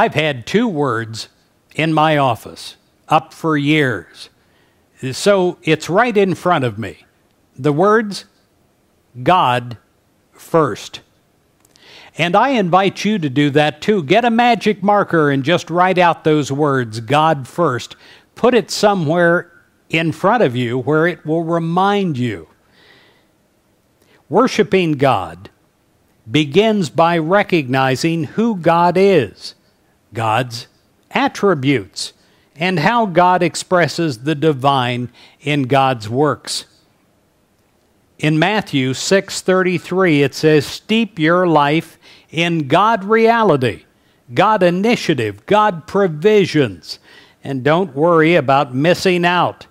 I've had two words in my office up for years. So it's right in front of me. The words God first. And I invite you to do that too. Get a magic marker and just write out those words, God first. Put it somewhere in front of you where it will remind you. Worshiping God begins by recognizing who God is, God's attributes, and how God expresses the divine in God's works. In Matthew 6:33 it says steep your life in God reality, God initiative, God provisions, and don't worry about missing out.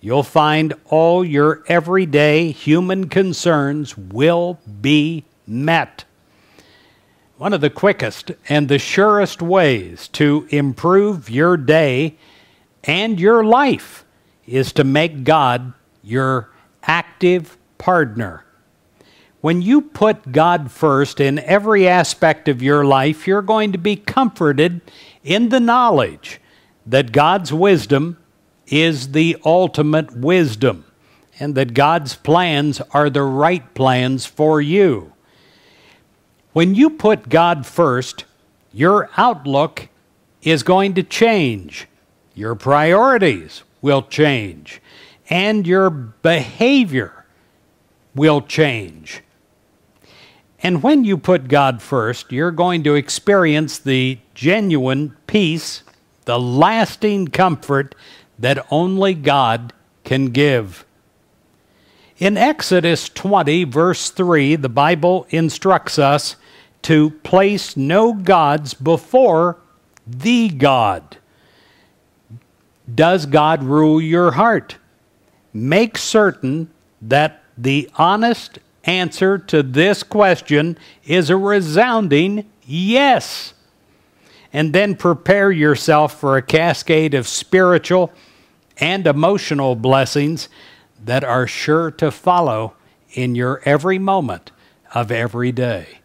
You'll find all your everyday human concerns will be met. One of the quickest and the surest ways to improve your day and your life is to make God your active partner. When you put God first in every aspect of your life, you're going to be comforted in the knowledge that God's wisdom is the ultimate wisdom and that God's plans are the right plans for you. When you put God first, your outlook is going to change, your priorities will change, and your behavior will change. And when you put God first, you're going to experience the genuine peace, the lasting comfort that only God can give. In Exodus 20, verse 3, the Bible instructs us to place no gods before the God. Does God rule your heart? Make certain that the honest answer to this question is a resounding yes. And then prepare yourself for a cascade of spiritual and emotional blessings that are sure to follow in your every moment of every day.